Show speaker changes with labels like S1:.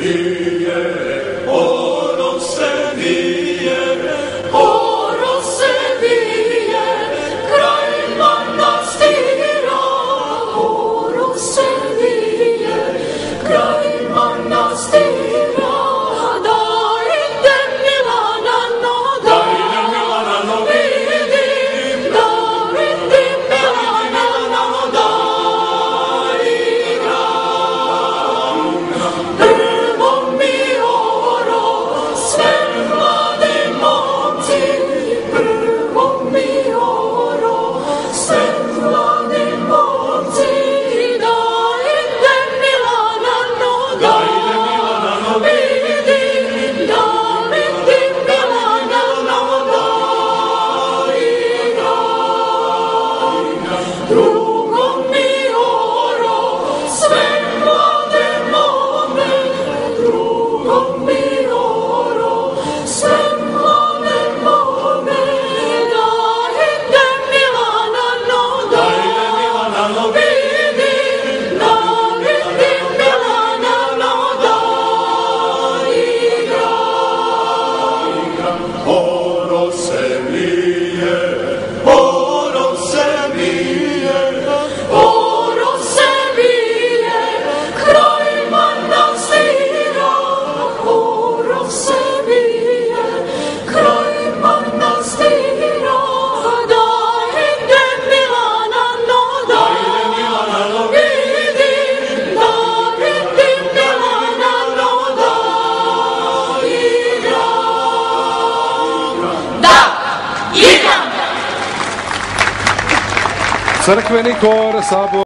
S1: Yeah. Crkveni kor Sabor